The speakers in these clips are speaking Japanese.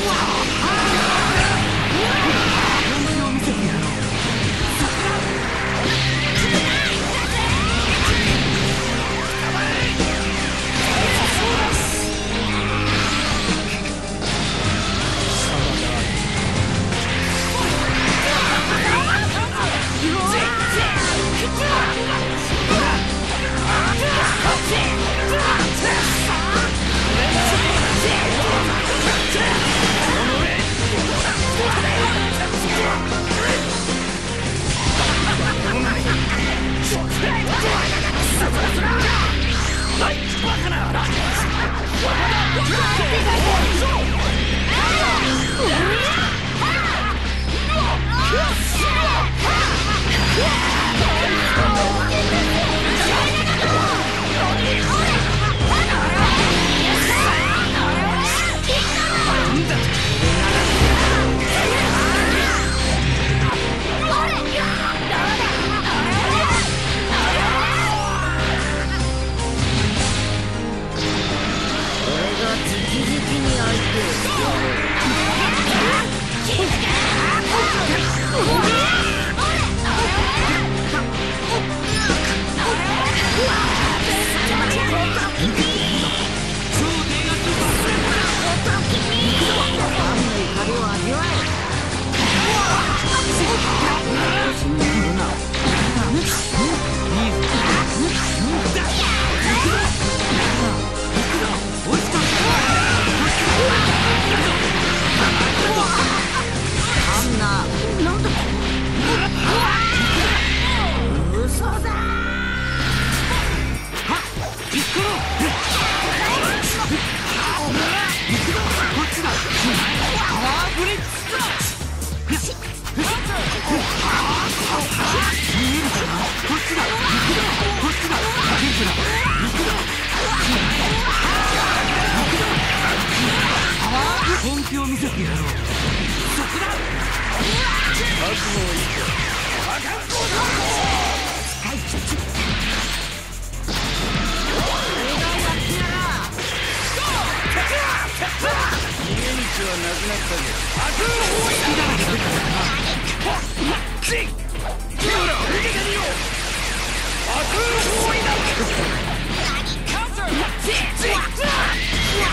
Wow! 覚悟いいか赤ん坊逃げ道はなくなったぜ悪の方位だらけてみよう悪の方位だカウンターラ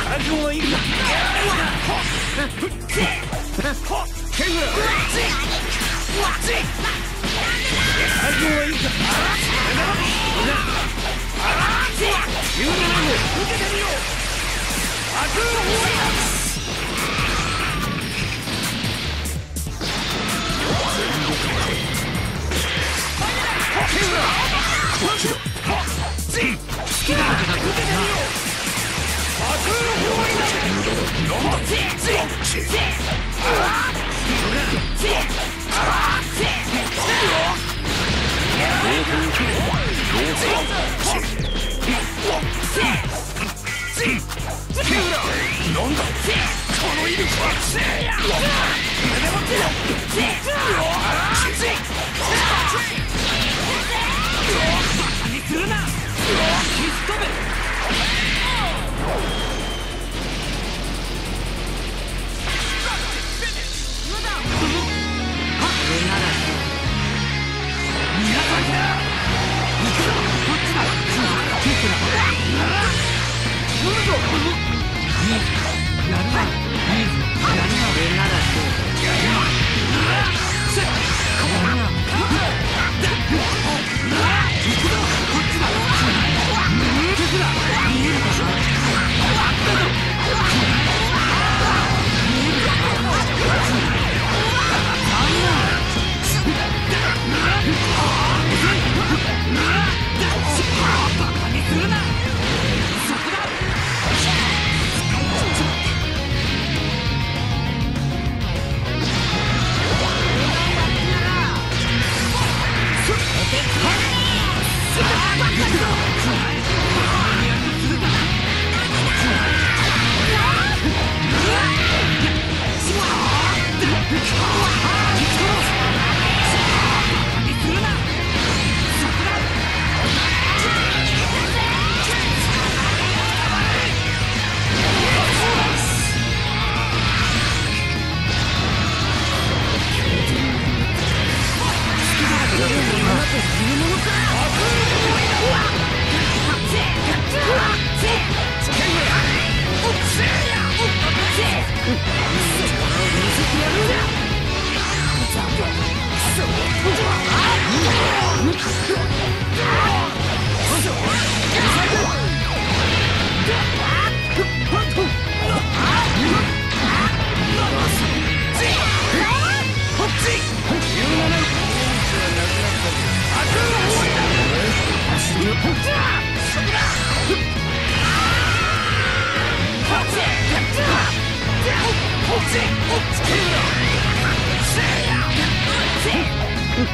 覚悟はいいか17号受けてみよう悪の方へケムラこっちだなだけだ受けてよ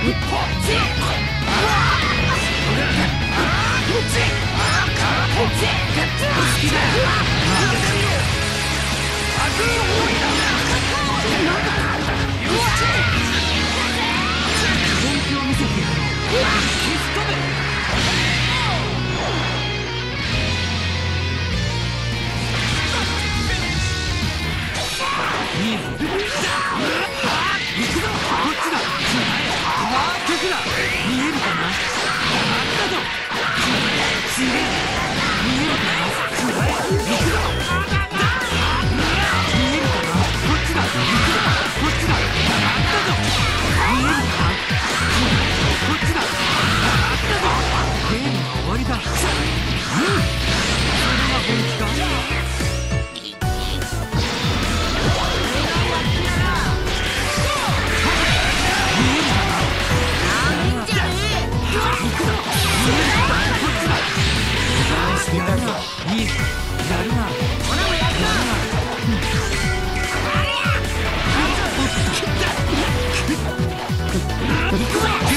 いいぞ Crap!